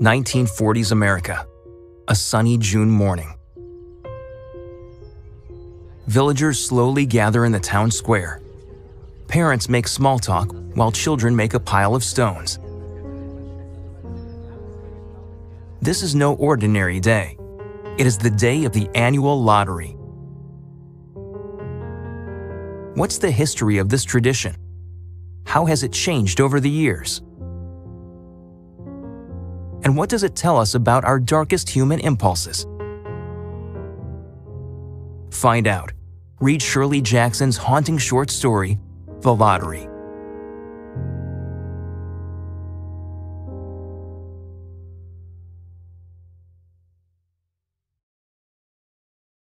1940s America. A sunny June morning. Villagers slowly gather in the town square. Parents make small talk while children make a pile of stones. This is no ordinary day. It is the day of the annual lottery. What's the history of this tradition? How has it changed over the years? And what does it tell us about our darkest human impulses? Find out. Read Shirley Jackson's haunting short story, The Lottery.